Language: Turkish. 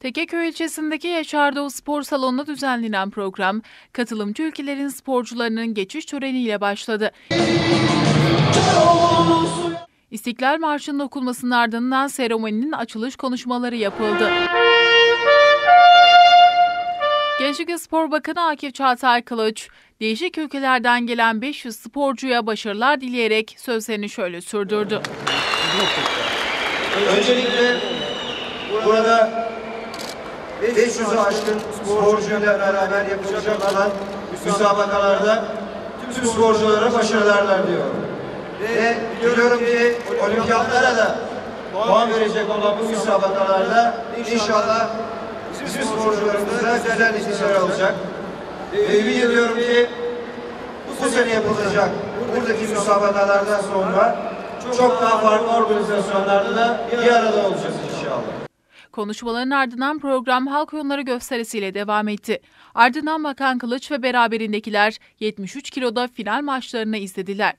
Tekeköy ilçesindeki Yaşardoğu Spor Salonu'nda düzenlenen program, katılımcı ülkelerin sporcularının geçiş töreniyle başladı. İstiklal Marşı'nın okunmasının ardından seremoninin açılış konuşmaları yapıldı. Gençlik ve Spor Bakanı Akif Çağatay Kılıç, değişik ülkelerden gelen 500 sporcuya başarılar dileyerek sözlerini şöyle sürdürdü. Öncelikle burada 500'ü aşkın sporcuyla beraber yapılacak olan müsabakalarda tüm sporculara başarılar diliyorum. Ve biliyorum ki olimpiyatlara da puan verecek olan bu müsabakalarda inşallah bizim sporcularımız da güzel neticeler alacak. Ve ümit ediyorum ki bu sene yapılacak buradaki müsabakalardan sonra çok daha farklı organizasyonlarda da bir arada olacağız inşallah. Konuşmaların ardından program halk oyunları gösterisiyle devam etti. Ardından Bakan Kılıç ve beraberindekiler 73 kiloda final maçlarını izlediler.